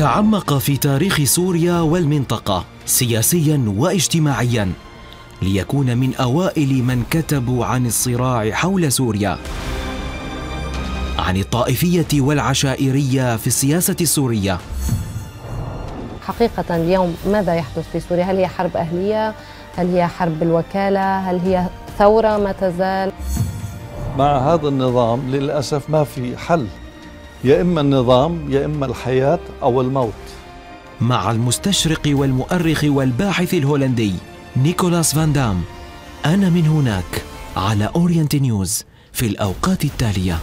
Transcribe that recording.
تعمق في تاريخ سوريا والمنطقة سياسيا واجتماعيا ليكون من أوائل من كتبوا عن الصراع حول سوريا عن الطائفية والعشائرية في السياسة السورية حقيقة اليوم ماذا يحدث في سوريا؟ هل هي حرب أهلية؟ هل هي حرب بالوكالة؟ هل هي ثورة ما تزال؟ مع هذا النظام للأسف ما في حل يا إما النظام يا إما الحياة أو الموت. مع المستشرق والمؤرخ والباحث الهولندي نيكولاس فان دام أنا من هناك على أورينت نيوز في الأوقات التالية.